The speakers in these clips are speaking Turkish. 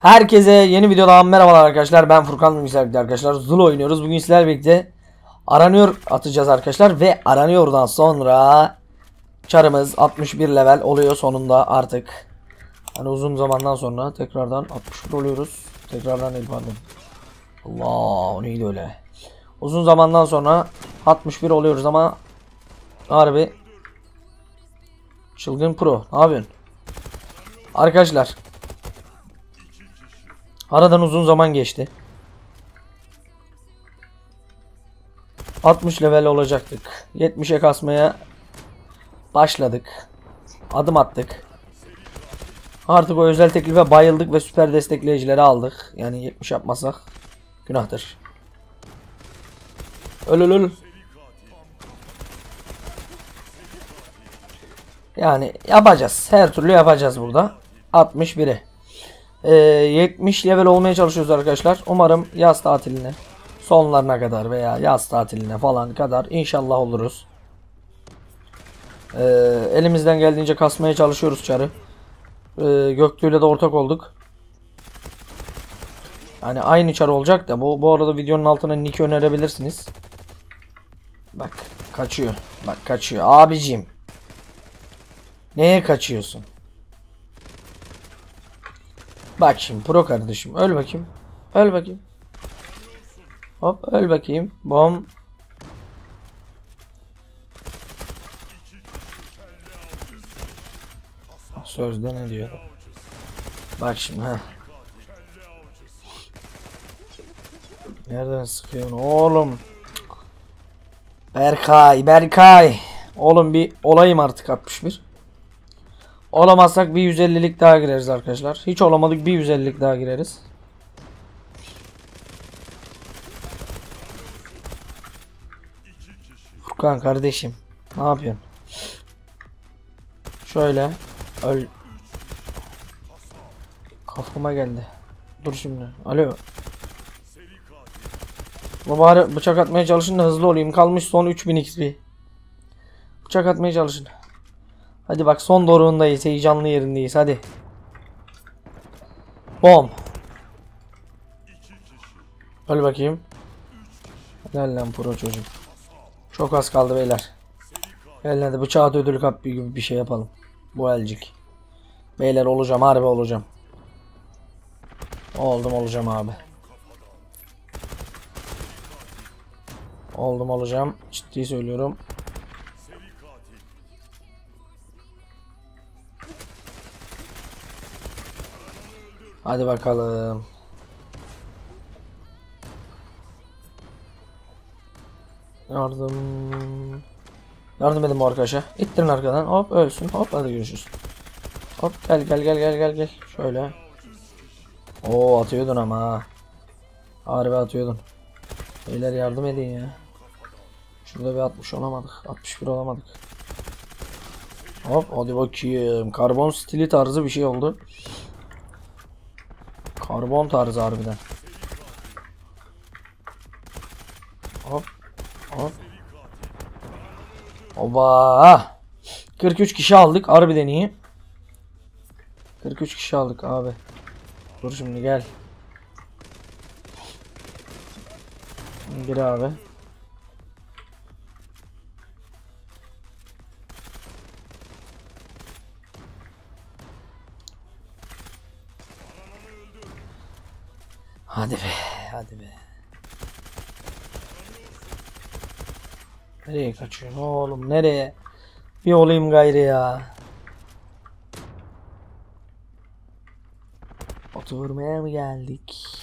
Herkese yeni videodan merhabalar arkadaşlar. Ben Furkan Bilgisayar'da arkadaşlar. Zul oynuyoruz. Bugün sizlerle birlikte aranıyor atacağız arkadaşlar. Ve aranıyordan sonra çarımız 61 level oluyor sonunda artık. Hani uzun zamandan sonra tekrardan 61 oluyoruz. Tekrardan değil pardon. Allah o neydi öyle. Uzun zamandan sonra 61 oluyoruz ama harbi çılgın pro. Ne yapıyorsun? Arkadaşlar Aradan uzun zaman geçti. 60 level olacaktık. 70'e kasmaya başladık. Adım attık. Artık o özel teklife bayıldık ve süper destekleyicileri aldık. Yani 70 yapmasak günahtır. Öl öl öl. Yani yapacağız. Her türlü yapacağız burada. 61'i. Ee, 70 level olmaya çalışıyoruz arkadaşlar. Umarım yaz tatiline sonlarına kadar veya yaz tatiline falan kadar inşallah oluruz. Ee, elimizden geldiğince kasmaya çalışıyoruz çarı. Ee, Göktü'yle de ortak olduk. Yani aynı çar olacak da bu, bu arada videonun altına nick önerebilirsiniz. Bak kaçıyor. Bak kaçıyor. Abicim. Neye kaçıyorsun? Bak şimdi pro kardeşim öl bakayım. Öl bakayım. Hop öl bakayım. Bom. Sözde ne diyor? Bak şimdi ha. Nereden sıkıyorsun oğlum? Berkay, Berkay. Oğlum bir olayım artık 61. Olamazsak bir 150'lik daha gireriz arkadaşlar. Hiç olamadık bir 150'lik daha gireriz. Furkan kardeşim. Ne yapıyorsun? Şöyle. Öl. Kafama geldi. Dur şimdi. Alo. Bu bari bıçak atmaya çalışın da hızlı olayım. Kalmış son 3000 XP. Bıçak atmaya çalışın. Hadi bak son doruğundayız. Heyecanlı yerindeyiz. Hadi. Bom. Öl bakayım. Helal lan pro çocuk. Çok az kaldı beyler. Gel hadi bıçağı ödül kap gibi bir şey yapalım. Bu elcik. Beyler olacağım harbi olacağım. Oldum olacağım abi. Oldum olacağım. Ciddi söylüyorum. Hadi bakalım. Yardım. Yardım edin bu arkadaşa. İttirin arkadan. Hop ölsün. Hop hadi görüşürüz. Hop gel gel gel gel gel gel. Şöyle. Oo atıyordun ama ha. Harbi atıyordun. Beyler yardım edin ya. Şurada bir 60 olamadık. 61 olamadık. Hop hadi bakayım. Karbon stili tarzı bir şey oldu. Karbon tarzı harbiden. Hop. Hop. Oba. 43 kişi aldık. Harbiden iyi. 43 kişi aldık abi. Dur şimdi gel. Gir abi. Hadi be, hadi be. Nereye kaçıyorsun oğlum, nereye? Bir olayım gayrı ya. Otu vurmaya mı geldik?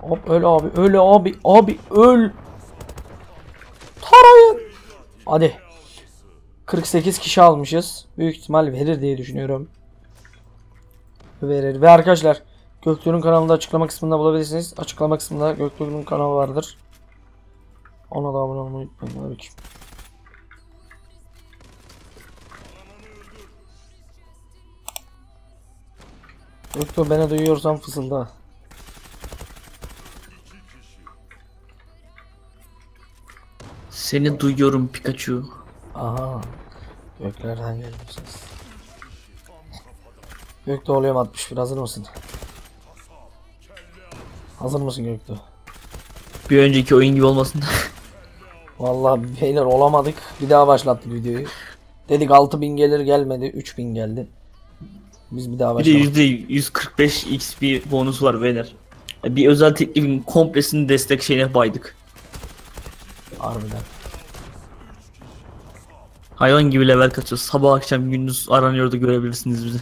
Hop öl abi, öl abi, abi öl. Tarayın. Hadi. 48 kişi almışız. Büyük ihtimal verir diye düşünüyorum. Verir. Ve arkadaşlar Göktuğ'un kanalında açıklama kısmında bulabilirsiniz. Açıklama kısmında Göktuğ'un kanalı vardır. Ona da abone olmayı unutmayın. Hadi bakayım. Göktuğ beni duyuyorsan fısılda. Seni duyuyorum Pikachu. Aha. Göklerden geliyor ses. Göktuğ oluyorum 61 hazır mısın? Hazır mısın Göktuğ? Bir önceki oyun gibi olmasın. Vallahi beyler olamadık. Bir daha başlattık videoyu. Dedik 6000 gelir gelmedi. 3000 geldi. Biz bir daha bir de başladık. %145 XP bonusu var beyler. Bir özel teklifin komplesini destek şeyine baydık. Harbiden. Hayvan gibi level kaçıyoruz. Sabah akşam gündüz aranıyordu görebilirsiniz bizi.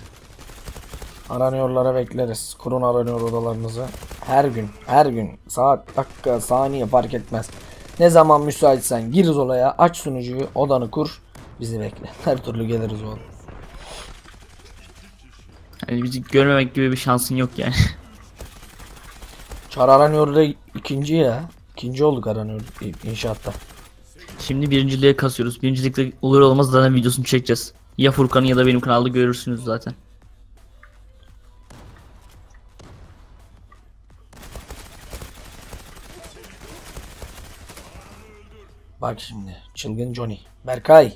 Aranıyorlara bekleriz. Kurun aranıyor odalarınızı. Her gün, her gün, saat, dakika, saniye fark etmez. Ne zaman müsaitsen gir olaya, aç sunucuyu, odanı kur, bizi bekle. Her türlü geliriz oğlum. Yani bizi görmemek gibi bir şansın yok yani. Çar aranıyor da ikinci ya. İkinci olduk aranıyor inşaatta. Şimdi birinciliğe kasıyoruz. Birincilikte olur olmaz zaten videosunu çekeceğiz. Ya Furkan'ın ya da benim kanalda görürsünüz zaten. Bak şimdi çılgın Johnny. Berkay.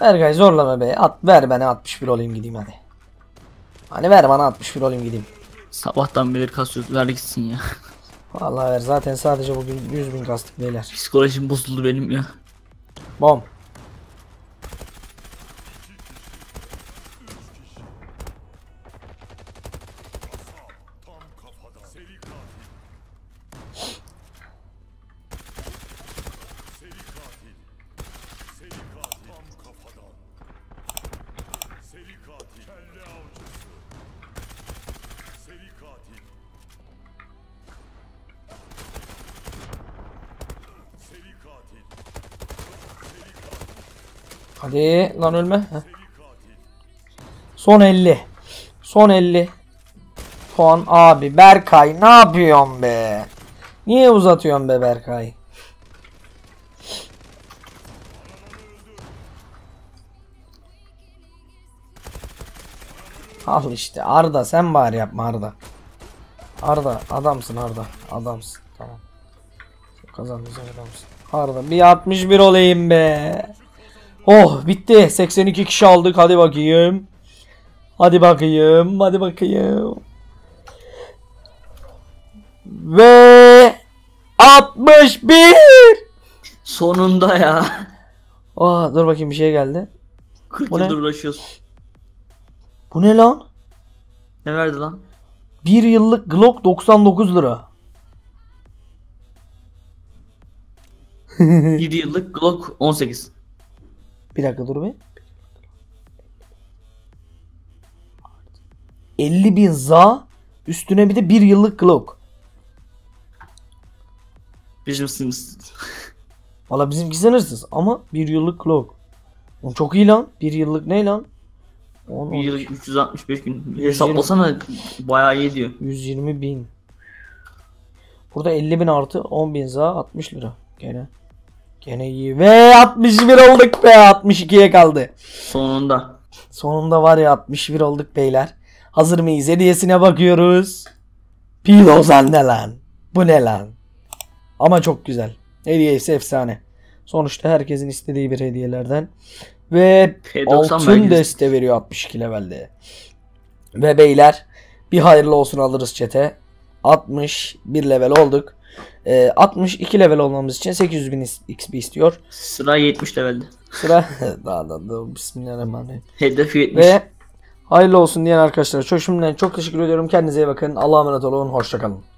Berkay zorlama be. At ver bana 61 olayım gideyim hadi. Hani ver bana 61 olayım gideyim. Sabahtan beri kasıyoruz. Ver gitsin ya. Vallahi ver zaten sadece bugün 100 bin kastık beyler. Psikolojim bozuldu benim ya. Bom. Hadi lan ölme. Heh. Son 50. Son 50. Puan abi Berkay ne yapıyorsun be? Niye uzatıyorsun be Berkay? Al işte Arda sen bari yapma Arda. Arda adamsın Arda. Adamsın. Tamam. Kazanmayacak adamsın. Arda bir 61 olayım be. Oh bitti. 82 kişi aldık. Hadi bakayım. Hadi bakayım. Hadi bakayım. Ve 61. Sonunda ya. Oh dur bakayım bir şey geldi. 40 Bu ne? yıldır uğraşıyoruz. Bu ne lan? Ne verdi lan? Bir yıllık Glock 99 lira. Bir yıllık Glock 18. Bir dakika dur bir. 50 bin za üstüne bir de bir yıllık Glock. Bizim sınırsız. Valla bizimki sınırsız ama bir yıllık Glock. Oğlum çok iyi lan. Bir yıllık ne lan? 10, Bir 12, yıllık 365 gün. Hesaplasana bayağı iyi diyor. 120 bin. Burada 50 bin artı 10 bin za 60 lira. Gene. Gene iyi. Ve 61 olduk be. 62'ye kaldı. Sonunda. Sonunda var ya 61 olduk beyler. Hazır mıyız? Hediyesine bakıyoruz. Pilo ne lan? Bu ne lan? Ama çok güzel. Hediyesi efsane. Sonuçta herkesin istediği bir hediyelerden. Ve P90 altın belgesi. deste veriyor 62 levelde. Ve beyler bir hayırlı olsun alırız çete. 61 level olduk. Ee, 62 level olmamız için 800 bin XP istiyor. Sıra 70 levelde. Sıra daha da, da bismillahirrahmanirrahim. Hedef 70. Ve hayırlı olsun diyen arkadaşlara çok şimdiden çok teşekkür ediyorum. Kendinize iyi bakın. Allah'a emanet olun. Hoşçakalın.